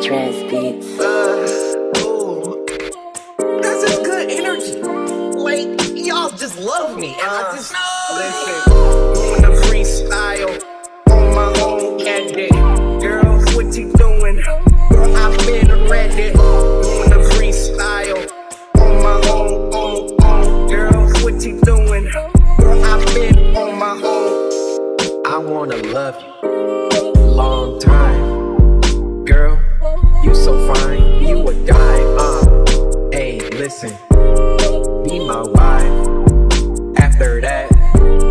Trans beats. That's just good energy. Like, y'all just love me. And uh, I just. Listen, I'm freestyle. Wanna love you. Long time. Girl, you so fine. You a dime. Uh, hey, listen. Be my wife. After that,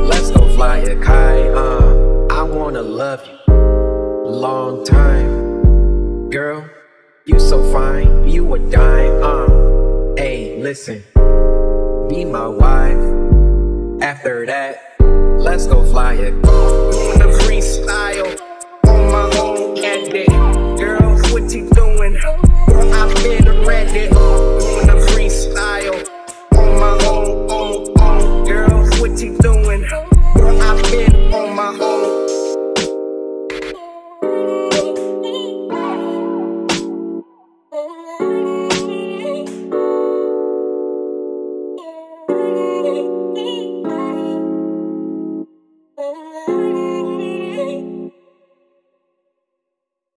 let's go fly a kite. Uh, I wanna love you. Long time. Girl, you so fine. You a dime. Uh, hey, listen. Be my wife. After that, let's go fly it. On the freestyle, on my own. Girl, what you doing? I've been ready. On the freestyle, on my own, own, own, Girl, what you doing?